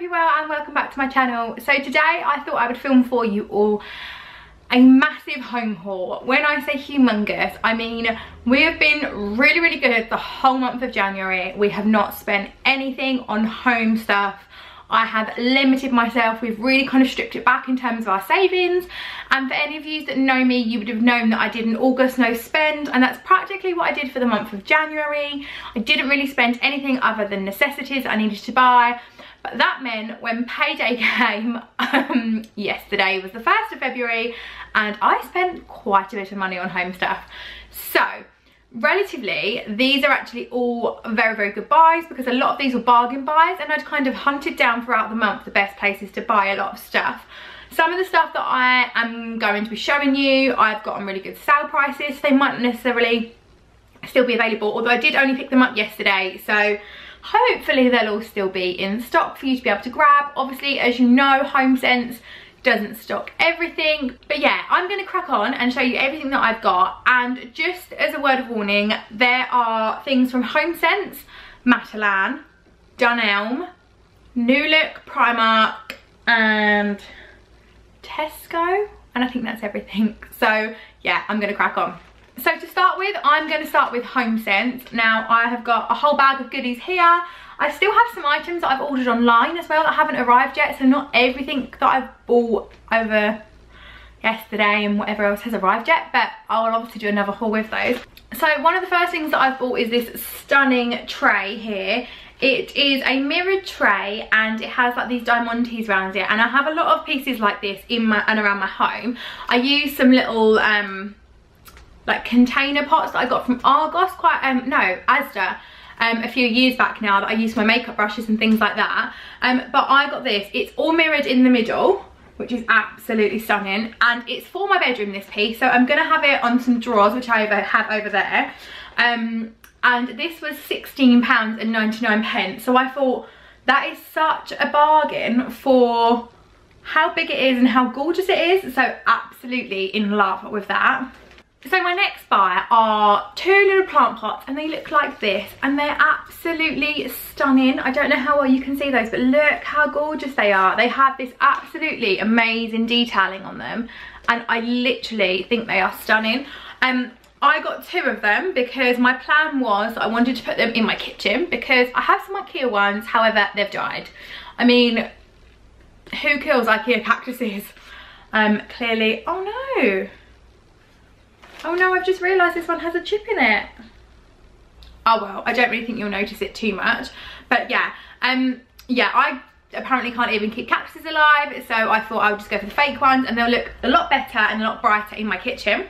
hope you're well and welcome back to my channel. So today I thought I would film for you all a massive home haul. When I say humongous, I mean we have been really, really good the whole month of January. We have not spent anything on home stuff. I have limited myself. We've really kind of stripped it back in terms of our savings. And for any of you that know me, you would have known that I did an August no spend. And that's practically what I did for the month of January. I didn't really spend anything other than necessities I needed to buy. But that meant when payday came, um, yesterday was the 1st of February, and I spent quite a bit of money on home stuff. So, relatively, these are actually all very, very good buys because a lot of these were bargain buys and I'd kind of hunted down throughout the month the best places to buy a lot of stuff. Some of the stuff that I am going to be showing you, I've got on really good sale prices. so They might not necessarily still be available, although I did only pick them up yesterday. So hopefully they'll all still be in stock for you to be able to grab. Obviously, as you know, HomeSense doesn't stock everything. But yeah, I'm to crack on and show you everything that I've got. And just as a word of warning, there are things from HomeSense, Matalan, Dunelm, New Look, Primark, and Tesco. And I think that's everything. So yeah, I'm to crack on. So to start with, I'm going to start with HomeSense. Now, I have got a whole bag of goodies here. I still have some items that I've ordered online as well that haven't arrived yet. So not everything that I've bought over yesterday and whatever else has arrived yet. But I'll obviously do another haul with those. So one of the first things that I've bought is this stunning tray here. It is a mirrored tray and it has like these diamantes around it and I have a lot of pieces like this in my and around my home. I use some little um like container pots that I got from Argos quite um no Asda um, a few years back now that I use my makeup brushes and things like that. Um, but I got this, it's all mirrored in the middle, which is absolutely stunning. And it's for my bedroom, this piece. So I'm gonna have it on some drawers, which I have over there. Um, and this was £16.99. So I thought that is such a bargain for how big it is and how gorgeous it is. So absolutely in love with that. So my next buy are two little plant pots and they look like this and they're absolutely stunning. I don't know how well you can see those but look how gorgeous they are. They have this absolutely amazing detailing on them and I literally think they are stunning. Um, I got two of them because my plan was I wanted to put them in my kitchen because I have some Ikea ones, however, they've died. I mean, who kills Ikea cactuses? Um, clearly, oh no, Oh no, I've just realised this one has a chip in it. Oh well, I don't really think you'll notice it too much. But yeah, um, yeah, I apparently can't even keep cactuses alive. So I thought I would just go for the fake ones and they'll look a lot better and a lot brighter in my kitchen.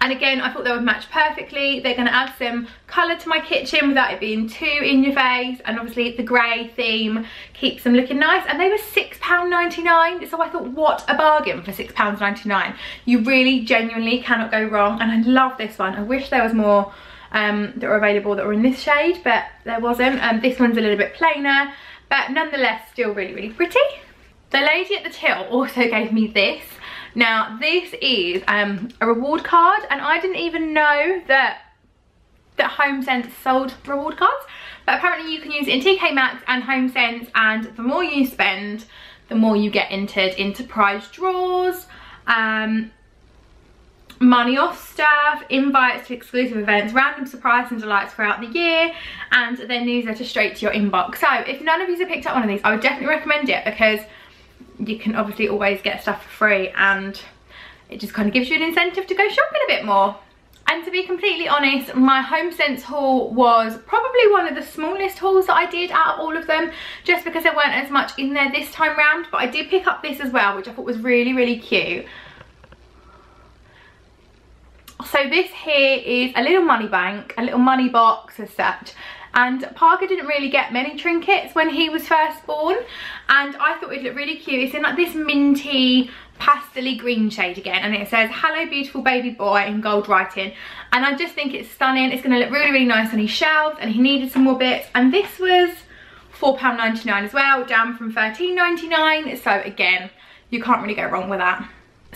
And again, I thought they would match perfectly. They're gonna add some color to my kitchen without it being too in your face. And obviously the gray theme keeps them looking nice. And they were £6.99. So I thought, what a bargain for £6.99. You really genuinely cannot go wrong. And I love this one. I wish there was more um, that were available that were in this shade, but there wasn't. Um, this one's a little bit plainer, but nonetheless still really, really pretty. The lady at the till also gave me this. Now this is um, a reward card and I didn't even know that that HomeSense sold reward cards. But apparently you can use it in TK Maxx and HomeSense and the more you spend, the more you get entered into prize draws, um, money off stuff, invites to exclusive events, random surprises and delights throughout the year, and then newsletter straight to your inbox. So if none of you have picked up one of these, I would definitely recommend it because you can obviously always get stuff for free and it just kind of gives you an incentive to go shopping a bit more. And to be completely honest, my HomeSense haul was probably one of the smallest hauls that I did out of all of them, just because there weren't as much in there this time round. But I did pick up this as well, which I thought was really, really cute. So this here is a little money bank, a little money box as such and Parker didn't really get many trinkets when he was first born. And I thought it'd look really cute. It's in like this minty pastely green shade again. And it says hello beautiful baby boy in gold writing. And I just think it's stunning. It's going to look really really nice on his shelves. And he needed some more bits. And this was £4.99 as well. Down from £13.99 so again you can't really go wrong with that.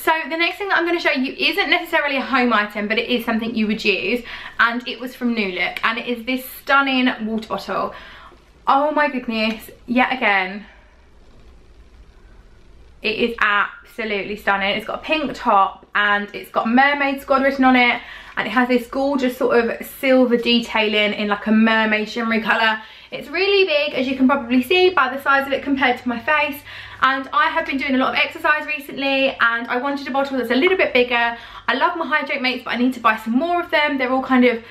So the next thing that I'm going to show you isn't necessarily a home item, but it is something you would use. And it was from New Look. And it is this stunning water bottle. oh my goodness, yet again, it is absolutely stunning. It's got a pink top and it's got Mermaid Squad written on it and it has this gorgeous sort of silver detailing in like a mermaid shimmery colour. It's really big as you can probably see by the size of it compared to my face and I have been doing a lot of exercise recently and I wanted a bottle that's a little bit bigger. I love my Hydrate Mates but I need to buy some more of them. They're all kind of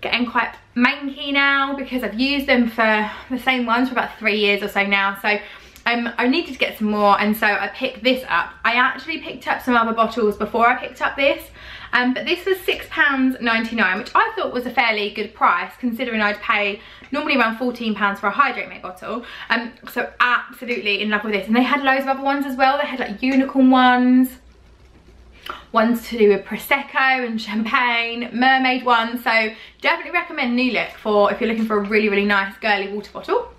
getting quite manky now because I've used them for the same ones for about three years or so now so um, I needed to get some more and so I picked this up. I actually picked up some other bottles before I picked up this um, but this was £6.99 which I thought was a fairly good price considering I'd pay normally around £14 for a Hydrate Mate bottle. Um, so absolutely in love with this and they had loads of other ones as well. They had like unicorn ones, ones to do with Prosecco and champagne, mermaid ones. So definitely recommend New Look for if you're looking for a really, really nice girly water bottle.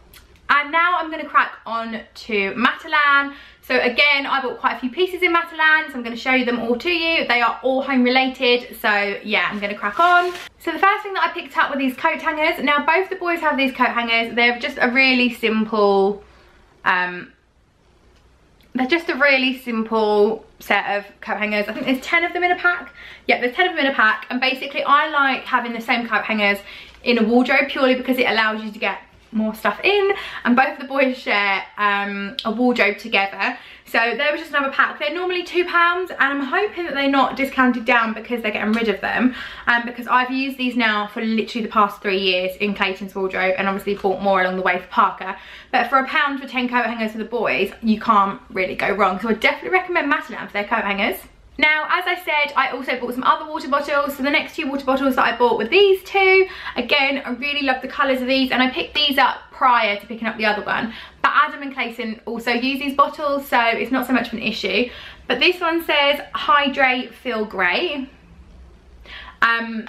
And now I'm going to crack on to Matalan. So again, I bought quite a few pieces in Matalan, so I'm going to show them all to you. They are all home related, so yeah, I'm going to crack on. So the first thing that I picked up were these coat hangers. Now both the boys have these coat hangers. They're just a really simple, um, they're just a really simple set of coat hangers. I think there's 10 of them in a pack. Yeah, there's 10 of them in a pack. And basically I like having the same coat hangers in a wardrobe purely because it allows you to get more stuff in and both the boys share um, a wardrobe together. So there was just another pack. They're normally two pounds and i'm hoping that they're not discounted down because they're getting rid of them um, because i've used these now for literally the past three years in clayton's wardrobe and obviously bought more along the way for parker. But for a pound for 10 coat hangers for the boys you can't really go wrong. So i definitely recommend Matalan for their coat hangers now, as I said, I also bought some other water bottles. So the next two water bottles that I bought were these two. Again, I really love the colours of these and I picked these up prior to picking up the other one. But Adam and Clayton also use these bottles, so it's not so much of an issue. But this one says, hydrate, feel great. Um,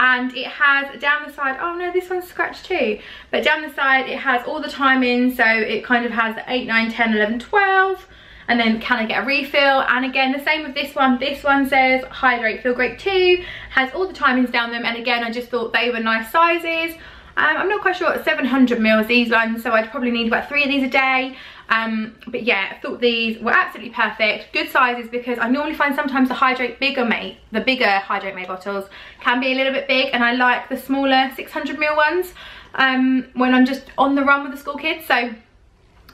and it has down the side oh no this one's scratched too but down the side it has all the timings so it kind of has 8 9 10 11 12 and then can I get a refill? And again the same with this one. This one says hydrate feel great too. Has all the timings down them. And again I just thought they were nice sizes. Um, I'm not quite sure 700 mils these ones so I'd probably need about three of these a day. Um, but yeah I thought these were absolutely perfect. Good sizes because I normally find sometimes the hydrate bigger mate the bigger hydrate mate bottles can be a little bit big and I like the smaller 600 mil ones um, when I'm just on the run with the school kids. So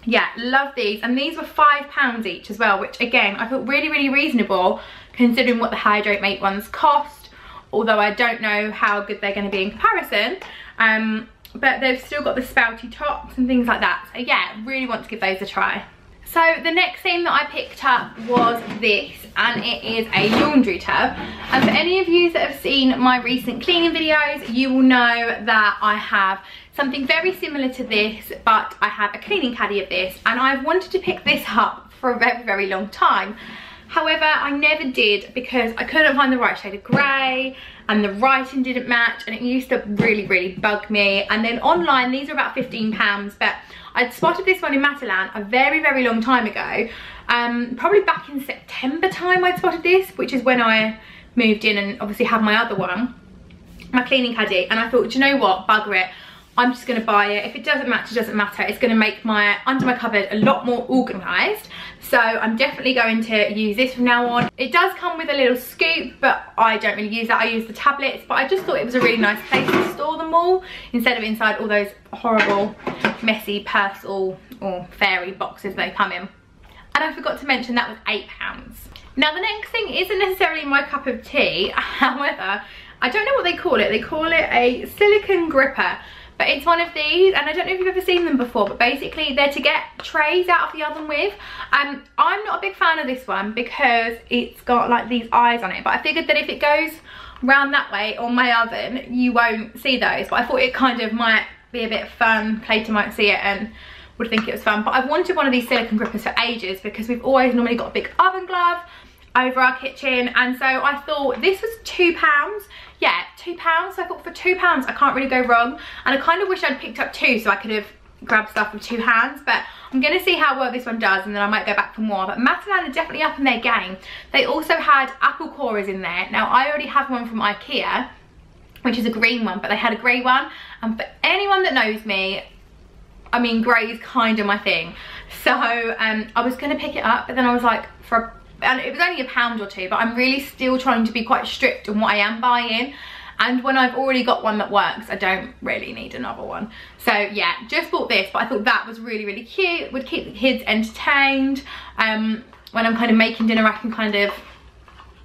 yeah love these. And these were five pounds each as well which again i thought really really reasonable considering what the hydrate mate ones cost although i don't know how good they're going to be in comparison. Um but they've still got the spouty tops and things like that. So yeah really want to give those a try so the next thing that I picked up was this and it is a laundry tub and for any of you that have seen my recent cleaning videos you will know that I have something very similar to this but I have a cleaning caddy of this and I've wanted to pick this up for a very very long time However, I never did because I couldn't find the right shade of grey and the writing didn't match and it used to really, really bug me. And then online, these are about £15, but I'd spotted this one in Matalan a very, very long time ago. Um, probably back in September time I'd spotted this, which is when I moved in and obviously had my other one, my cleaning caddy. And I thought, do you know what, bugger it. I'm just gonna buy it. If it doesn't match, it doesn't matter. It's gonna make my under my cupboard a lot more organized. So I'm definitely going to use this from now on. It does come with a little scoop, but I don't really use that. I use the tablets, but I just thought it was a really nice place to store them all instead of inside all those horrible, messy Persil or fairy boxes they come in. And I forgot to mention that was £8. Now the next thing isn't necessarily my cup of tea, however, I don't know what they call it. They call it a silicone gripper but it's one of these and I don't know if you've ever seen them before but basically they're to get trays out of the oven with. Um I'm not a big fan of this one because it's got like these eyes on it but I figured that if it goes round that way on my oven you won't see those. But I thought it kind of might be a bit fun. Clayton might see it and would think it was fun. But I've wanted one of these silicone grippers for ages because we've always normally got a big oven glove over our kitchen. And so I thought this was two pounds. Yeah two pounds. So I thought for two pounds I can't really go wrong. And I kind of wish I'd picked up two so I could have grabbed stuff with two hands but I'm gonna see how well this one does and then I might go back for more. But Matalan are definitely up in their game. They also had apple corers in there. Now I already have one from Ikea which is a green one, but they had a grey one. And for anyone that knows me, I mean, grey is kind of my thing. So um, I was going to pick it up, but then I was like, for and it was only a pound or two, but I'm really still trying to be quite strict on what I am buying. And when I've already got one that works, I don't really need another one. So yeah, just bought this, but I thought that was really, really cute. Would keep the kids entertained. Um, when I'm kind of making dinner, I can kind of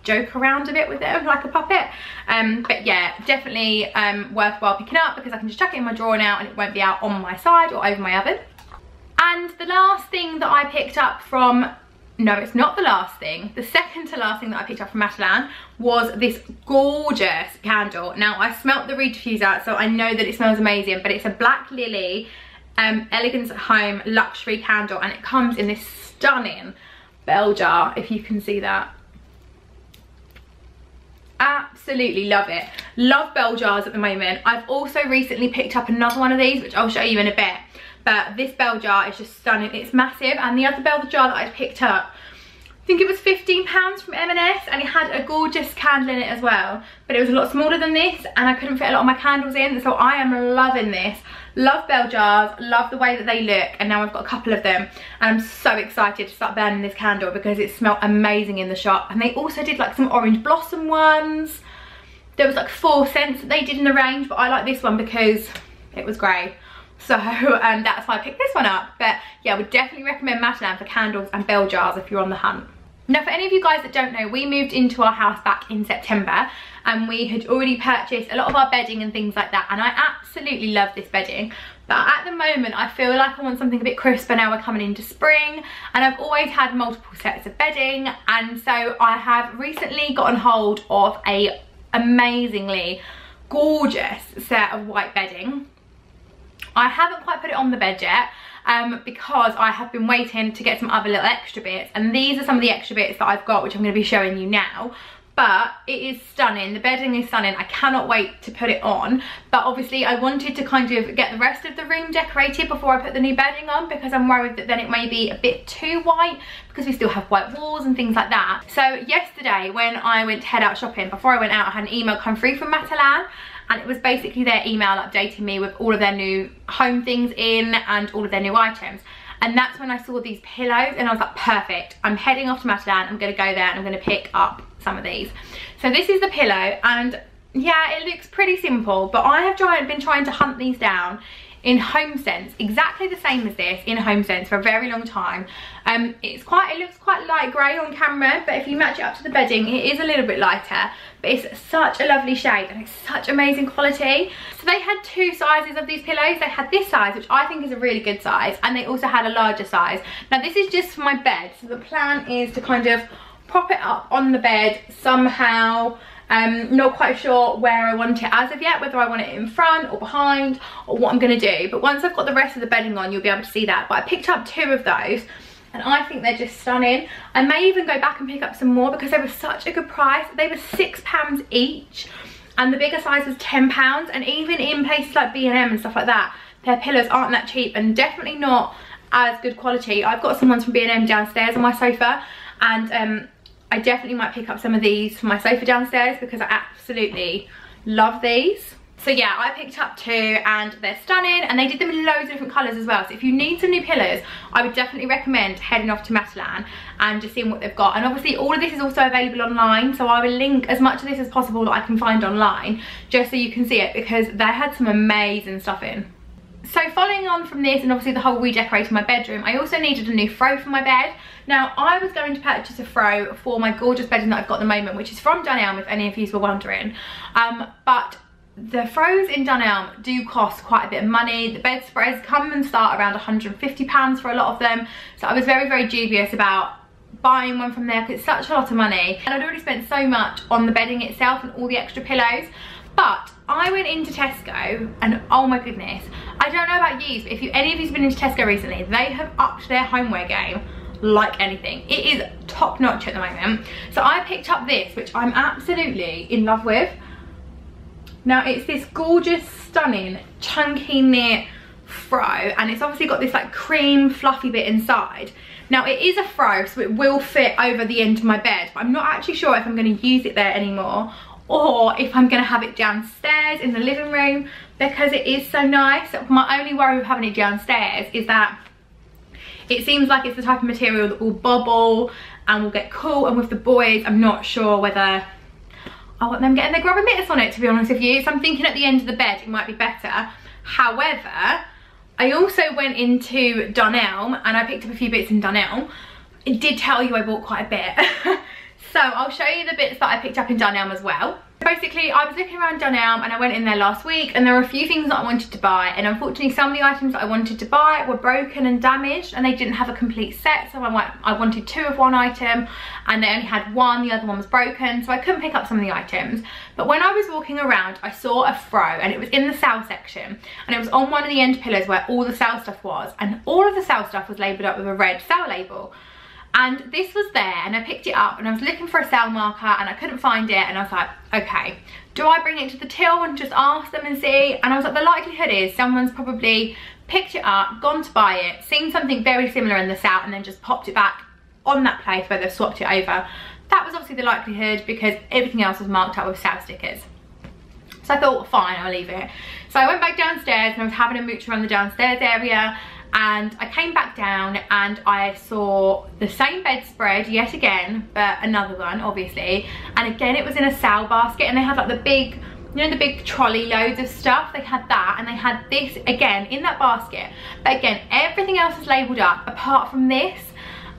joke around a bit with it like a puppet um, but yeah definitely um, worthwhile picking up because I can just chuck it in my drawer now and it won't be out on my side or over my oven and the last thing that I picked up from no it's not the last thing. The second to last thing that I picked up from Matalan was this gorgeous candle. Now I smelt the reed diffuser so I know that it smells amazing but it's a black lily um, elegance at home luxury candle and it comes in this stunning bell jar if you can see that. Absolutely love it. Love bell jars at the moment. I've also recently picked up another one of these which i'll show you in a bit but this bell jar is just stunning. It's massive. And the other bell jar that i picked up I think it was 15 pounds from M&S and it had a gorgeous candle in it as well. But it was a lot smaller than this and I couldn't fit a lot of my candles in. So I am loving this. Love bell jars. Love the way that they look. And now I've got a couple of them. And I'm so excited to start burning this candle because it smelled amazing in the shop. And they also did like some orange blossom ones. There was like four scents that they did in the range but I like this one because it was grey so um, that's why I picked this one up. But yeah I would definitely recommend Matalan for candles and bell jars if you're on the hunt. Now for any of you guys that don't know, we moved into our house back in September and we had already purchased a lot of our bedding and things like that and I absolutely love this bedding. But at the moment I feel like I want something a bit crisper. Now we're coming into spring and I've always had multiple sets of bedding and so I have recently gotten hold of a amazingly gorgeous set of white bedding. I haven't quite put it on the bed yet um, because I have been waiting to get some other little extra bits and these are some of the extra bits that I've got which I'm going to be showing you now. But it is stunning. The bedding is stunning. I cannot wait to put it on. But obviously i wanted to kind of get the rest of the room decorated before i put the new bedding on because i'm worried that then it may be a bit too white because we still have white walls and things like that. So yesterday when i went to head out shopping before i went out i had an email come through from matalan and it was basically their email updating me with all of their new home things in and all of their new items. And that's when I saw these pillows and I was like perfect. I'm heading off to Matalan. I'm gonna go there and I'm gonna pick up some of these. So this is the pillow and yeah it looks pretty simple but I have been trying to hunt these down in HomeSense, exactly the same as this in HomeSense for a very long time. Um, it's quite, it looks quite light grey on camera, but if you match it up to the bedding, it is a little bit lighter. But it's such a lovely shade and it's such amazing quality. So they had two sizes of these pillows. They had this size, which I think is a really good size, and they also had a larger size. Now this is just for my bed, so the plan is to kind of prop it up on the bed somehow um, not quite sure where I want it as of yet, whether I want it in front or behind or what I'm going to do. But once I've got the rest of the bedding on, you'll be able to see that. But I picked up two of those and I think they're just stunning. I may even go back and pick up some more because they were such a good price. They were £6 each and the bigger size was £10 and even in places like B&M and stuff like that, their pillows aren't that cheap and definitely not as good quality. I've got some ones from B&M downstairs on my sofa and um, I definitely might pick up some of these for my sofa downstairs because I absolutely love these. So yeah, I picked up two and they're stunning and they did them in loads of different colours as well. So if you need some new pillows, I would definitely recommend heading off to Matalan and just seeing what they've got. And obviously all of this is also available online. So I will link as much of this as possible that I can find online just so you can see it because they had some amazing stuff in. So following on from this and obviously the whole redecorating my bedroom, I also needed a new throw for my bed. Now I was going to purchase a throw for my gorgeous bedding that I've got at the moment, which is from Dunelm if any of you were wondering. Um, but the throws in Dunelm do cost quite a bit of money. The bedspreads come and start around £150 for a lot of them. So I was very, very dubious about buying one from there because it's such a lot of money. And I'd already spent so much on the bedding itself and all the extra pillows. But I went into Tesco and oh my goodness, I don't know about you, but if you any of you's been into Tesco recently, they have upped their homeware game like anything. It is top notch at the moment. So I picked up this, which I'm absolutely in love with. Now it's this gorgeous, stunning, chunky knit fro and it's obviously got this like cream fluffy bit inside. Now it is a fro so it will fit over the end of my bed but I'm not actually sure if I'm going to use it there anymore or if I'm gonna have it downstairs in the living room because it is so nice. My only worry with having it downstairs is that it seems like it's the type of material that will bubble and will get cool and with the boys I'm not sure whether I want them getting their grubber mitts on it to be honest with you. So I'm thinking at the end of the bed it might be better. However, I also went into Dunelm and I picked up a few bits in Dunelm. It did tell you I bought quite a bit. so I'll show you the bits that I picked up in Dunelm as well. Basically, I was looking around Dunelm and I went in there last week and there were a few things that I wanted to buy and unfortunately some of the items that I wanted to buy were broken and damaged and they didn't have a complete set. So I, went, I wanted two of one item and they only had one, the other one was broken. So I couldn't pick up some of the items. But when I was walking around I saw a fro and it was in the sale section and it was on one of the end pillars where all the sale stuff was and all of the sale stuff was labelled up with a red sale label and this was there and I picked it up and I was looking for a sale marker and I couldn't find it and I was like okay. Do I bring it to the till and just ask them and see? And I was like the likelihood is someone's probably picked it up gone to buy it seen something very similar in the sale and then just popped it back on that place where they've swapped it over. That was obviously the likelihood because everything else was marked up with sale stickers. So I thought fine I'll leave it. So I went back downstairs and I was having a mooch around the downstairs area and I came back down and I saw the same bedspread yet again but another one obviously. And again it was in a sale basket and they had like the big you know the big trolley loads of stuff? They had that and they had this again in that basket. But again everything else is labelled up apart from this.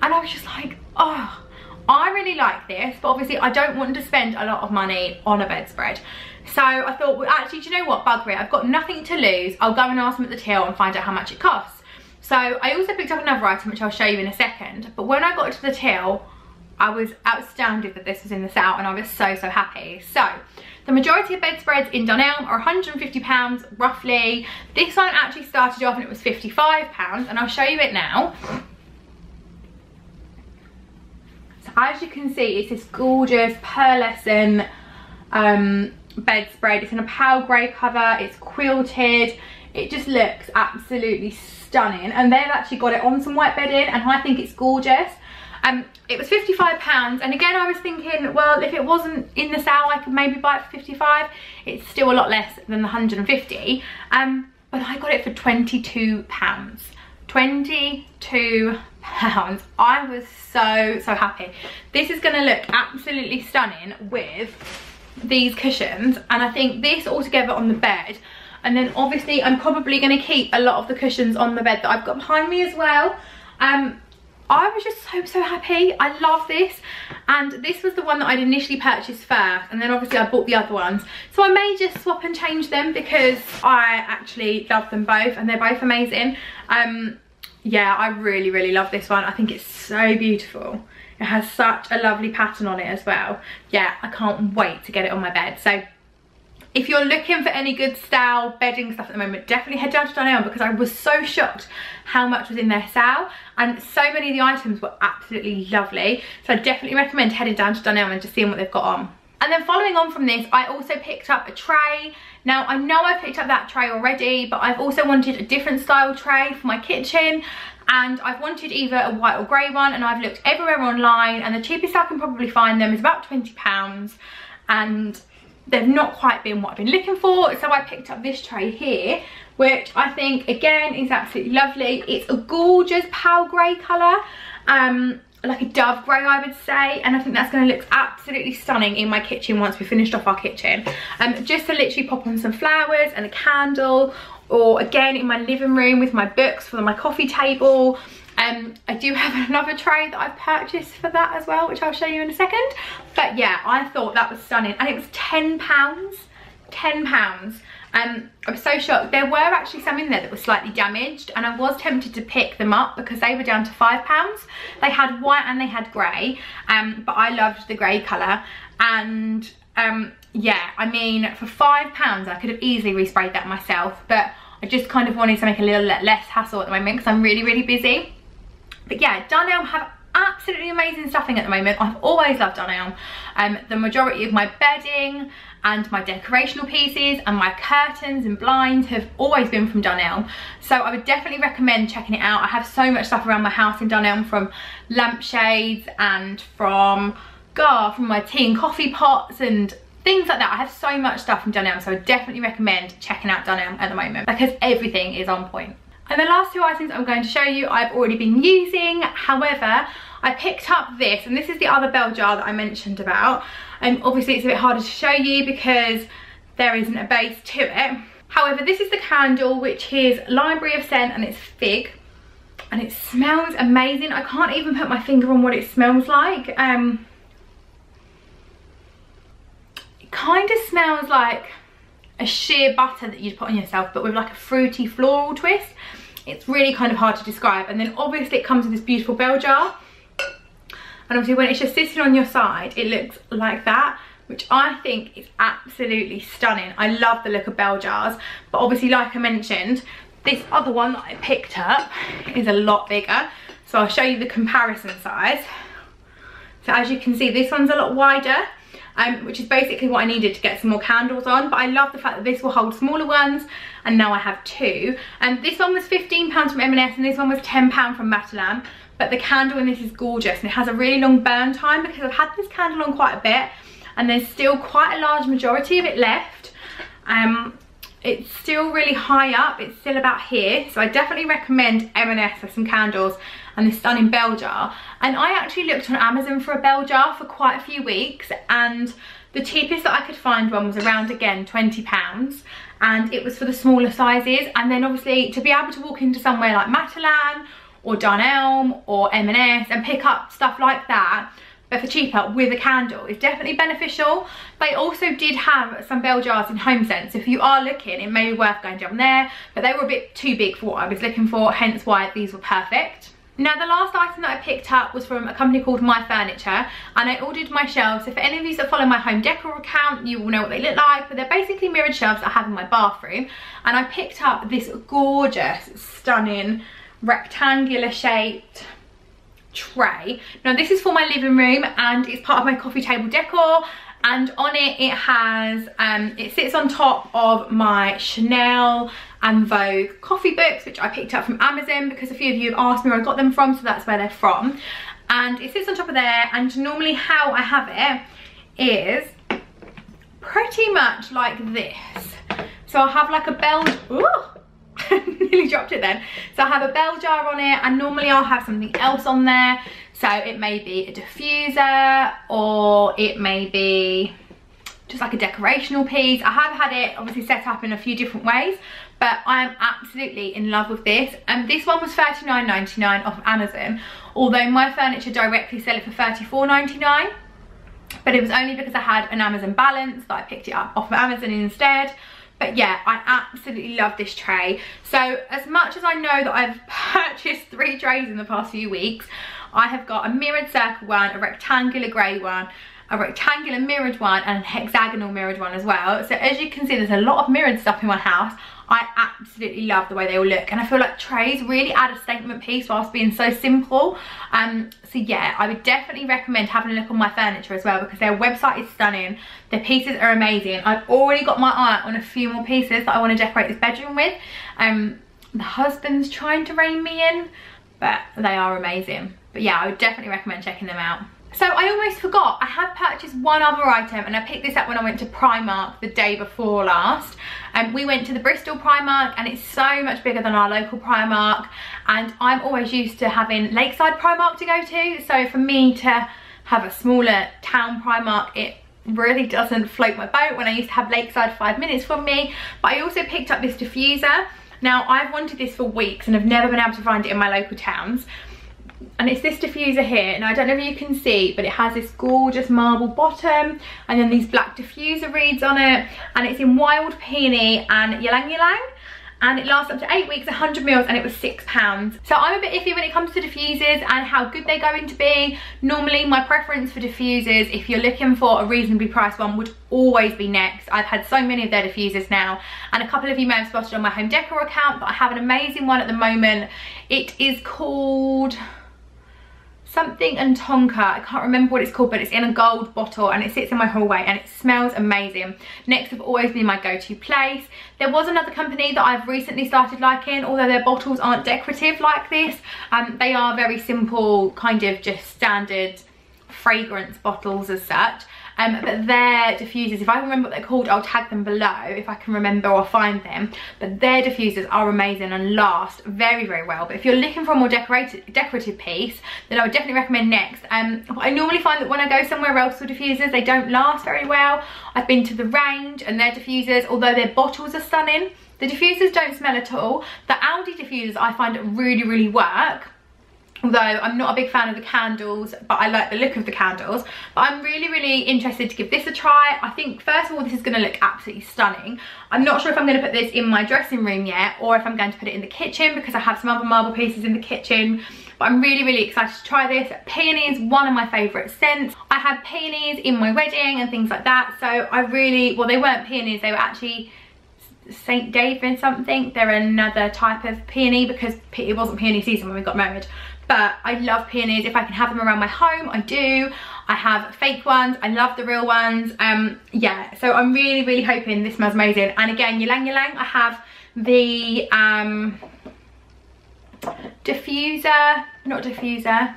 And I was just like oh I really like this but obviously I don't want to spend a lot of money on a bedspread. So I thought well actually do you know what? Bugger it I've got nothing to lose. I'll go and ask them at the till and find out how much it costs so I also picked up another item which I'll show you in a second. But when I got to the till, I was astounded that this was in the sale and I was so, so happy. So the majority of bedspreads in Dunelm are £150 roughly. This one actually started off and it was £55 and I'll show you it now. So as you can see, it's this gorgeous pearlescent um, bedspread. It's in a pale grey cover, it's quilted. It just looks absolutely stunning. And they've actually got it on some white bedding and I think it's gorgeous. Um it was 55 pounds and again I was thinking well if it wasn't in the sale I could maybe buy it for 55 it's still a lot less than the 150 um but I got it for 22 pounds. 22 pounds. I was so so happy. This is gonna look absolutely stunning with these cushions and I think this all together on the bed and then obviously I'm probably going to keep a lot of the cushions on the bed that I've got behind me as well. Um, I was just so, so happy. I love this. And this was the one that I'd initially purchased first. And then obviously I bought the other ones. So I may just swap and change them because I actually love them both. And they're both amazing. Um, yeah, I really, really love this one. I think it's so beautiful. It has such a lovely pattern on it as well. Yeah, I can't wait to get it on my bed. So if you're looking for any good style bedding stuff at the moment, definitely head down to Dunelm because I was so shocked how much was in their sale and so many of the items were absolutely lovely. So I definitely recommend heading down to Dunelm and just seeing what they've got on. And then following on from this, I also picked up a tray. Now, I know I picked up that tray already, but I've also wanted a different style tray for my kitchen. And I've wanted either a white or grey one, and I've looked everywhere online, and the cheapest I can probably find them is about £20. And they've not quite been what I've been looking for. So I picked up this tray here which I think again is absolutely lovely. It's a gorgeous pale grey colour um like a dove grey I would say and I think that's going to look absolutely stunning in my kitchen once we finished off our kitchen. Um just to literally pop on some flowers and a candle or again in my living room with my books for my coffee table um, I do have another tray that I've purchased for that as well, which I'll show you in a second. But yeah, I thought that was stunning. And it was £10, £10. Um, I was so shocked. There were actually some in there that were slightly damaged and I was tempted to pick them up because they were down to £5. They had white and they had grey, um, but I loved the grey colour. And um, yeah, I mean, for £5 I could have easily resprayed that myself, but I just kind of wanted to make a little less hassle at the moment because I'm really, really busy. But yeah, Dunelm have absolutely amazing stuffing at the moment. I've always loved Dunelm. Um, the majority of my bedding and my decorational pieces and my curtains and blinds have always been from Dunelm. So I would definitely recommend checking it out. I have so much stuff around my house in Dunelm from lampshades and from, God, from my tea and coffee pots and things like that. I have so much stuff from Dunelm, so I definitely recommend checking out Dunelm at the moment because everything is on point. And the last two items I'm going to show you I've already been using. However, I picked up this, and this is the other bell jar that I mentioned about. And obviously it's a bit harder to show you because there isn't a base to it. However, this is the candle, which is Library of Scent, and it's fig. And it smells amazing. I can't even put my finger on what it smells like. Um, it kind of smells like a shea butter that you'd put on yourself, but with like a fruity floral twist. It's really kind of hard to describe. And then obviously it comes in this beautiful bell jar. And obviously when it's just sitting on your side, it looks like that which I think is absolutely stunning. I love the look of bell jars, but obviously like I mentioned, this other one that I picked up is a lot bigger. So I'll show you the comparison size. So as you can see, this one's a lot wider, um, which is basically what I needed to get some more candles on. But I love the fact that this will hold smaller ones, and now I have two. And this one was £15 from M&S, and this one was £10 from Matalan. But the candle in this is gorgeous, and it has a really long burn time because I've had this candle on quite a bit, and there's still quite a large majority of it left. Um, it's still really high up, it's still about here. So I definitely recommend M&S for some candles and this stunning bell jar. And I actually looked on Amazon for a bell jar for quite a few weeks and the cheapest that I could find one was around again £20 and it was for the smaller sizes and then obviously to be able to walk into somewhere like Matalan or Dunelm or M&S and pick up stuff like that but for cheaper with a candle is definitely beneficial. They also did have some bell jars in HomeSense. If you are looking, it may be worth going down there, but they were a bit too big for what I was looking for, hence why these were perfect. Now the last item that I picked up was from a company called My Furniture and I ordered my shelves. So for any of you that follow my home decor account, you will know what they look like, but they're basically mirrored shelves I have in my bathroom. And I picked up this gorgeous, stunning, rectangular shaped tray. Now this is for my living room and it's part of my coffee table decor and on it it has, um, it sits on top of my Chanel and Vogue coffee books which I picked up from Amazon because a few of you have asked me where I got them from so that's where they're from. And it sits on top of there and normally how I have it is pretty much like this. So I'll have like a bell, ooh, nearly dropped it then. So I have a bell jar on it and normally I'll have something else on there. So it may be a diffuser or it may be just like a decorational piece. I have had it obviously set up in a few different ways, but I am absolutely in love with this. And this one was $39.99 off of Amazon, although my furniture directly sell it for $34.99 but it was only because I had an Amazon balance that I picked it up off of Amazon instead but yeah i absolutely love this tray so as much as i know that i've purchased three trays in the past few weeks i have got a mirrored circle one a rectangular grey one a rectangular mirrored one and a hexagonal mirrored one as well so as you can see there's a lot of mirrored stuff in my house I absolutely love the way they all look and I feel like trays really add a statement piece whilst being so simple. Um, so yeah, I would definitely recommend having a look on my furniture as well because their website is stunning. the pieces are amazing. I've already got my eye on a few more pieces that I want to decorate this bedroom with. Um, the husband's trying to rein me in, but they are amazing. But yeah, I would definitely recommend checking them out. So I almost forgot, I have purchased one other item and I picked this up when I went to Primark the day before last. And um, we went to the Bristol Primark and it's so much bigger than our local Primark. And I'm always used to having Lakeside Primark to go to. So for me to have a smaller town Primark, it really doesn't float my boat when I used to have Lakeside five minutes from me. But I also picked up this diffuser. Now I've wanted this for weeks and have never been able to find it in my local towns and it's this diffuser here. And I don't know if you can see but it has this gorgeous marble bottom and then these black diffuser reeds on it and it's in wild peony and ylang ylang and it lasts up to eight weeks 100 mils and it was six pounds. So i'm a bit iffy when it comes to diffusers and how good they're going to be. Normally my preference for diffusers if you're looking for a reasonably priced one would always be next. I've had so many of their diffusers now and a couple of you may have spotted on my home decor account but i have an amazing one at the moment. It is called something and Tonka. I can't remember what it's called, but it's in a gold bottle and it sits in my hallway and it smells amazing. Next have always been my go-to place. There was another company that I've recently started liking, although their bottles aren't decorative like this. Um, they are very simple, kind of just standard fragrance bottles as such. Um, but their diffusers, if I remember what they're called, I'll tag them below if I can remember or find them. But their diffusers are amazing and last very, very well. But if you're looking for a more decorated, decorative piece, then I would definitely recommend Next. Um, I normally find that when I go somewhere else with diffusers, they don't last very well. I've been to the range and their diffusers, although their bottles are stunning, the diffusers don't smell at all. The Aldi diffusers I find really, really work although I'm not a big fan of the candles but I like the look of the candles. But I'm really really interested to give this a try. I think first of all this is going to look absolutely stunning. I'm not sure if I'm going to put this in my dressing room yet or if I'm going to put it in the kitchen because I have some other marble pieces in the kitchen. But I'm really really excited to try this. Peony is one of my favorite scents. I had peonies in my wedding and things like that. So I really well they weren't peonies they were actually St. David something. They're another type of peony because it wasn't peony season when we got married but I love peonies. If I can have them around my home, I do. I have fake ones. I love the real ones. Um, yeah, so I'm really, really hoping this smells amazing. And again, ylang ylang, I have the um, diffuser, not diffuser,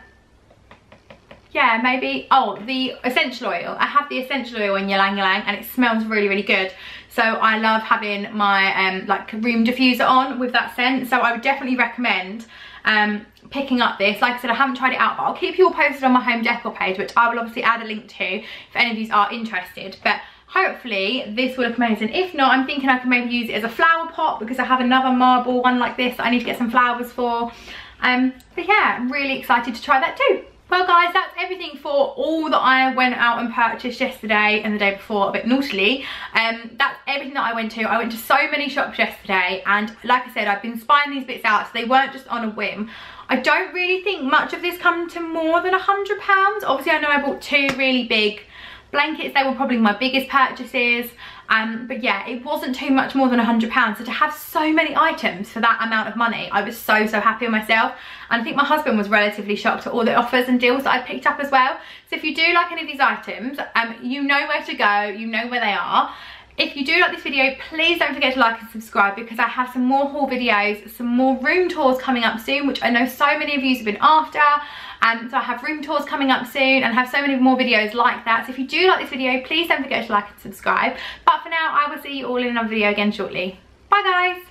yeah maybe oh the essential oil i have the essential oil in ylang ylang and it smells really really good so i love having my um like room diffuser on with that scent so i would definitely recommend um picking up this. Like I said, I haven't tried it out, but I'll keep you all posted on my home decor page, which I will obviously add a link to if any of you are interested. But hopefully this will look amazing. If not, I'm thinking I can maybe use it as a flower pot because I have another marble one like this that I need to get some flowers for. Um, but yeah, I'm really excited to try that too. Well guys, that's everything for all that I went out and purchased yesterday and the day before, a bit naughtily. Um, that's everything that I went to. I went to so many shops yesterday and like I said, I've been spying these bits out so they weren't just on a whim. I don't really think much of this come to more than a £100. Obviously I know I bought two really big blankets. They were probably my biggest purchases. Um, but yeah, it wasn't too much more than a £100. So to have so many items for that amount of money, I was so, so happy with myself. And I think my husband was relatively shocked at all the offers and deals that I picked up as well. So if you do like any of these items, um, you know where to go, you know where they are. If you do like this video, please don't forget to like and subscribe because I have some more haul videos, some more room tours coming up soon, which I know so many of you have been after. Um, so I have room tours coming up soon and have so many more videos like that. So if you do like this video, please don't forget to like and subscribe. But for now, I will see you all in another video again shortly. Bye guys!